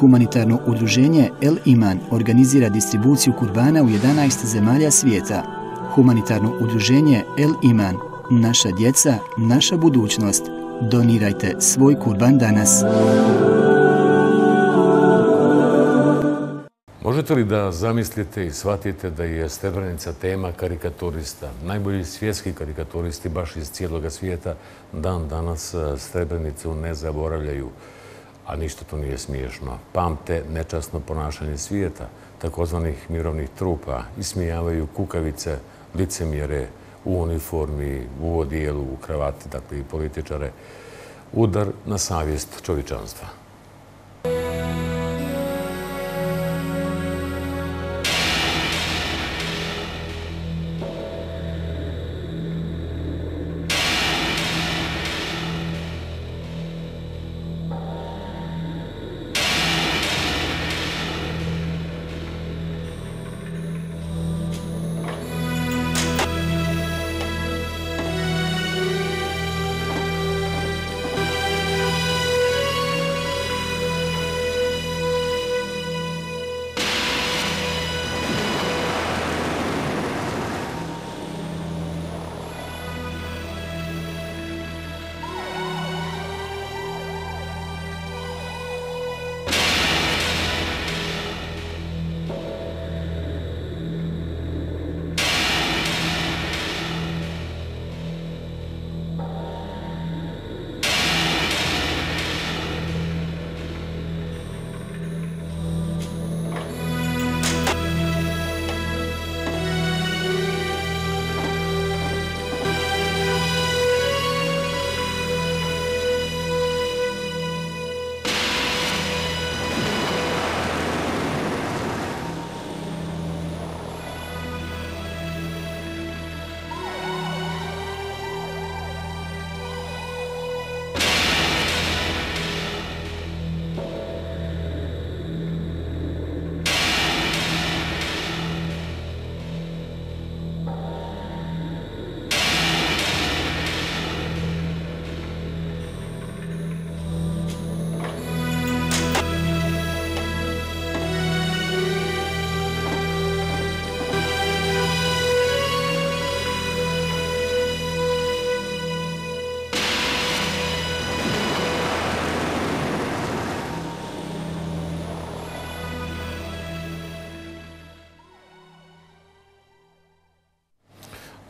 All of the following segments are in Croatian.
Humanitarno udruženje El Iman organizira distribuciju kurbana u 11 zemalja svijeta. Humanitarno udruženje El Iman, naša djeca, naša budućnost. Donirajte svoj kurban danas. Možete li da zamislite i shvatite da je Srebrenica tema karikaturista? Najbolji svjetski karikaturisti baš iz cijeloga svijeta dan danas Srebrenicu ne zaboravljaju a ništa to nije smiješno. Pamte nečasno ponašanje svijeta, takozvanih mirovnih trupa, ismijavaju kukavice, licemjere u uniformi, u odijelu, u kravati, dakle i političare. Udar na savjest čovječanstva.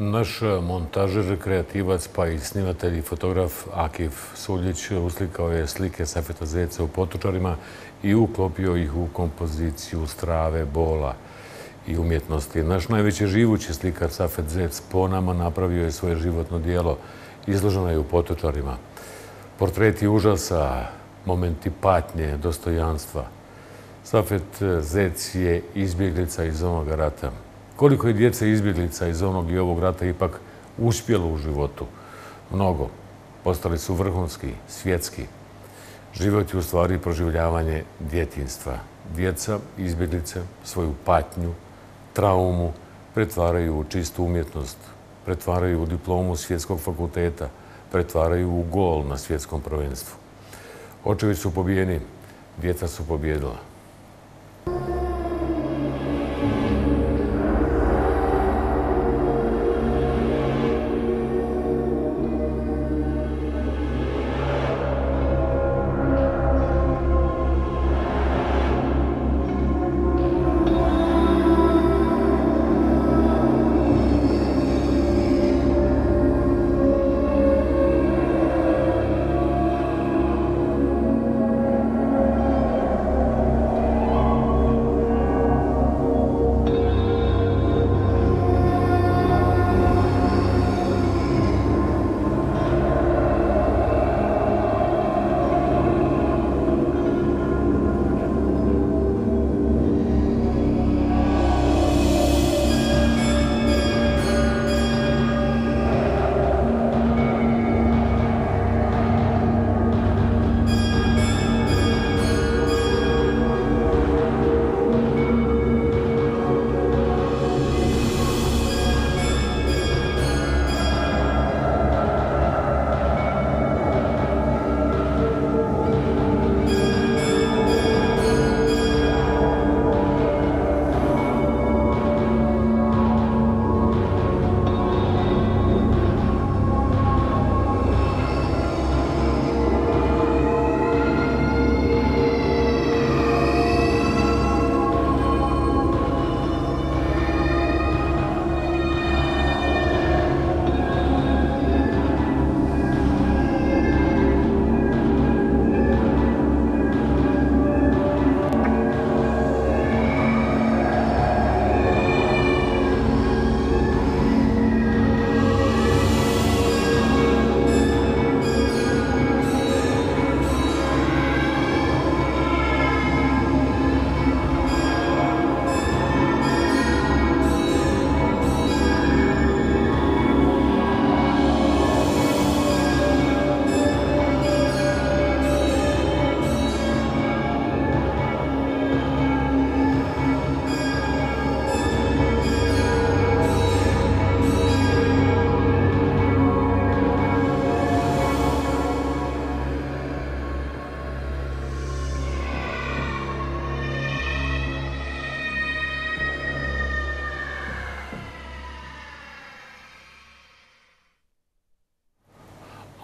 Naš montažer, kreativac pa i snimatelj i fotograf Akif Suljić uslikao je slike Safeta Zeca u potočarima i uklopio ih u kompoziciju strave, bola i umjetnosti. Naš najveći živući slikar Safet Zec po nama napravio je svoje životno dijelo. Izloženo je u potočarima. Portreti užasa, momenti patnje, dostojanstva. Safet Zec je izbjeglica iz onoga rata koliko je djece izbjeglica iz onog i ovog rata ipak uspjelo u životu. Mnogo. Postali su vrhunski, svjetski. Život je u stvari proživljavanje djetinstva. Djeca, izbjeglice, svoju patnju, traumu pretvaraju u čistu umjetnost, pretvaraju u diplomu svjetskog fakulteta, pretvaraju u gol na svjetskom prvenstvu. Očevi su pobijeni, djeca su pobjedila.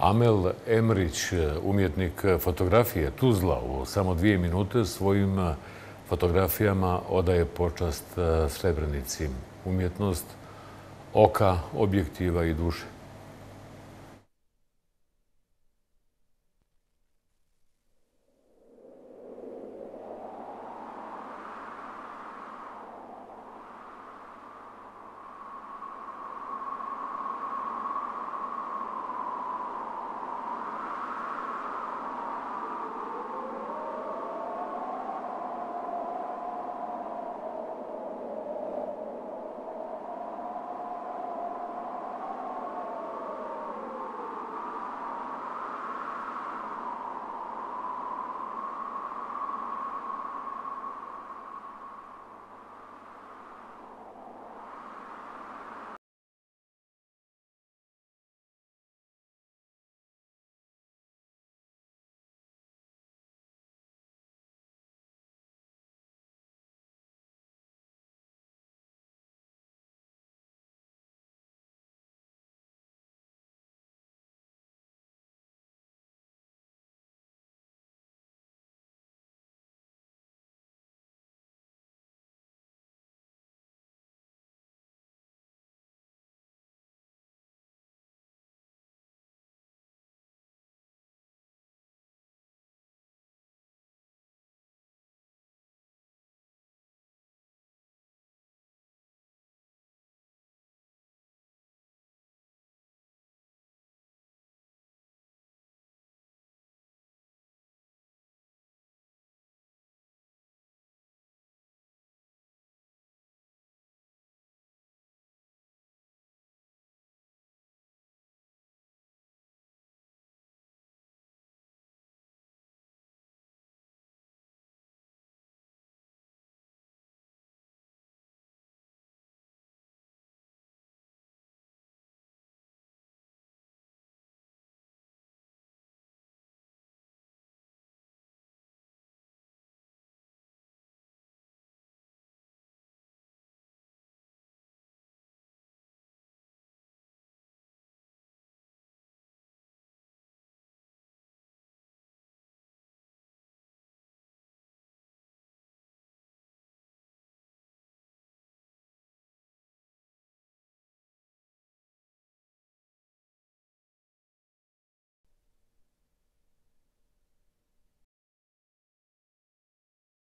Amel Emrić, umjetnik fotografije Tuzla, u samo dvije minute svojim fotografijama odaje počast Srebrenici. Umjetnost oka, objektiva i duše.